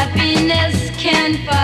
happiness can find.